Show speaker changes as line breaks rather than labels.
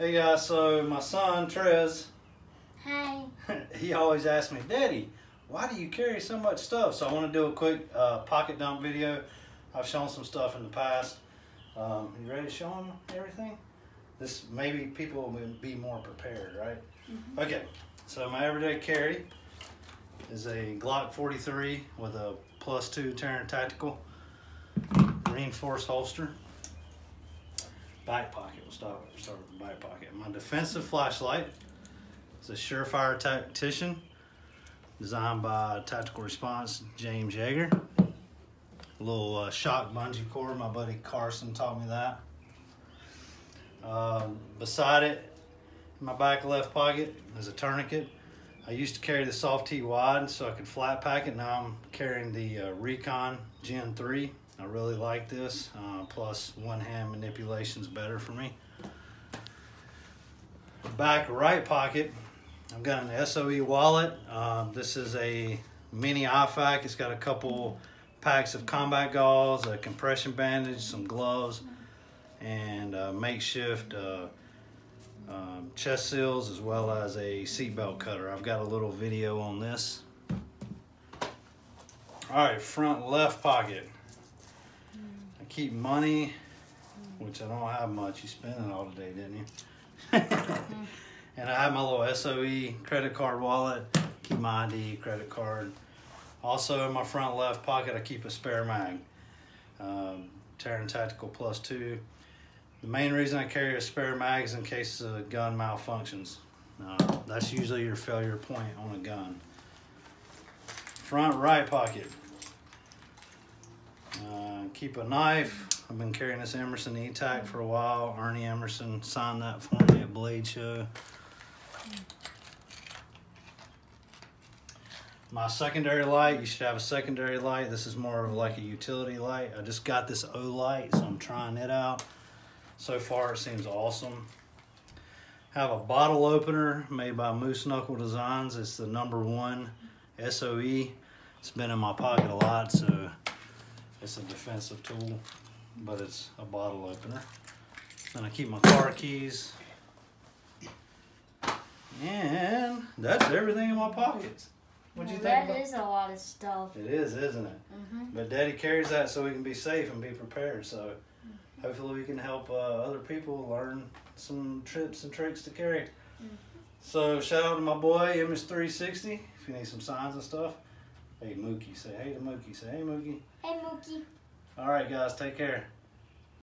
Hey guys, so my son Trez,
Hi.
he always asks me, Daddy, why do you carry so much stuff? So I want to do a quick uh, pocket dump video. I've shown some stuff in the past. Um, you ready to show them everything? This maybe people will be more prepared, right? Okay, so my everyday carry is a Glock 43 with a plus two Taran Tactical reinforced holster. Back pocket, we'll start, start with the back pocket. My defensive flashlight is a Surefire Tactician designed by Tactical Response James Yeager. A little uh, shock bungee cord, my buddy Carson taught me that. Um, beside it, in my back left pocket, is a tourniquet. I used to carry the soft T wide so I could flat pack it. Now I'm carrying the uh, Recon Gen 3. I really like this. Uh, plus, one hand manipulation is better for me. Back right pocket, I've got an SOE wallet. Um, this is a mini IFAK. It's got a couple packs of combat gauze, a compression bandage, some gloves, and makeshift uh, um, chest seals as well as a seatbelt cutter. I've got a little video on this. All right, front left pocket. Keep money, which I don't have much. You spent it all today, didn't you? and I have my little SOE credit card wallet. Keep my ID, credit card. Also in my front left pocket, I keep a spare mag. Um, Taran Tactical Plus 2. The main reason I carry a spare mag is in case the gun malfunctions. Uh, that's usually your failure point on a gun. Front right pocket. Keep a knife. I've been carrying this Emerson E-Tac for a while. Ernie Emerson signed that for me at Blade Show. My secondary light, you should have a secondary light. This is more of like a utility light. I just got this Olight, so I'm trying it out. So far, it seems awesome. Have a bottle opener made by Moose Knuckle Designs. It's the number one SOE. It's been in my pocket a lot, so it's a defensive tool, but it's a bottle opener. Then I keep my car keys. And that's everything in my pockets. What'd you
Well,
think?
That
about-
is a lot of stuff.
It is, isn't it?
hmm
But Daddy carries that so we can be safe and be prepared. So hopefully we can help uh, other people learn some trips and tricks to carry. So shout out to my boy MS360 if you need some signs and stuff. Hey Mookie, say hey to Mookie. Say hey Mookie.
Hey, Mookie.
All right guys, take care.